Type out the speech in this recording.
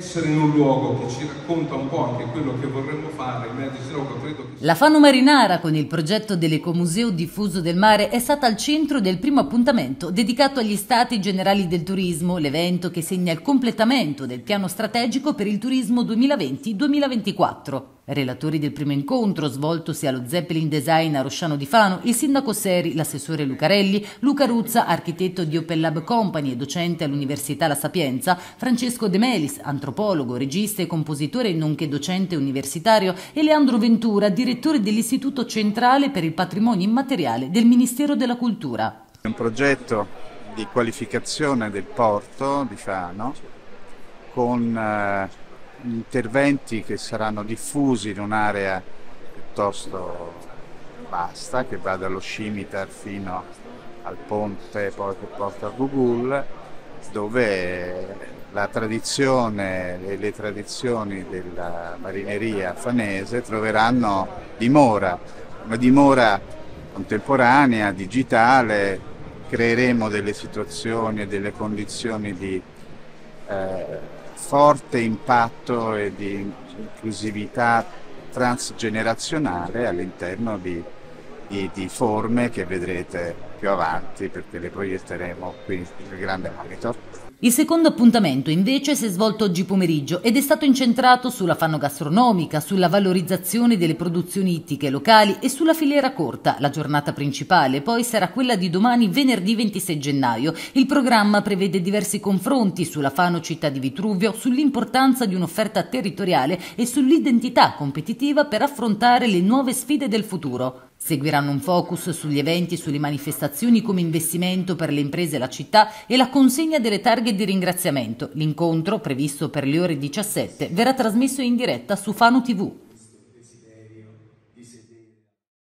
essere in un luogo che ci racconta un po' anche quello che vorremmo fare, in Medici Logo credo che... La Fano Marinara con il progetto dell'Ecomuseo Diffuso del Mare è stata al centro del primo appuntamento dedicato agli Stati Generali del Turismo, l'evento che segna il completamento del piano strategico per il turismo 2020-2024. Relatori del primo incontro, svoltosi allo Zeppelin Design a Rosciano di Fano, il sindaco Seri, l'assessore Lucarelli, Luca Ruzza, architetto di Open Lab Company e docente all'Università La Sapienza, Francesco De Melis, antropologo, regista e compositore nonché docente universitario, e Leandro Ventura, direttore dell'Istituto Centrale per il Patrimonio Immateriale del Ministero della Cultura. È un progetto di qualificazione del porto di Fano con eh, interventi che saranno diffusi in un'area piuttosto vasta che va dallo scimitar fino al ponte poi che porta a Gugul dove la tradizione e le tradizioni della marineria fanese troveranno dimora, una dimora contemporanea, digitale, creeremo delle situazioni e delle condizioni di eh, forte impatto e di inclusività transgenerazionale all'interno di, di, di forme che vedrete più avanti perché le proietteremo qui nel grande monitor. Il secondo appuntamento invece si è svolto oggi pomeriggio ed è stato incentrato sulla fanno gastronomica, sulla valorizzazione delle produzioni ittiche locali e sulla filiera corta. La giornata principale poi sarà quella di domani venerdì 26 gennaio. Il programma prevede diversi confronti sulla Fano città di Vitruvio, sull'importanza di un'offerta territoriale e sull'identità competitiva per affrontare le nuove sfide del futuro. Seguiranno un focus sugli eventi e sulle manifestazioni come investimento per le imprese e la città e la consegna delle targhe di ringraziamento. L'incontro, previsto per le ore 17, verrà trasmesso in diretta su Fano TV.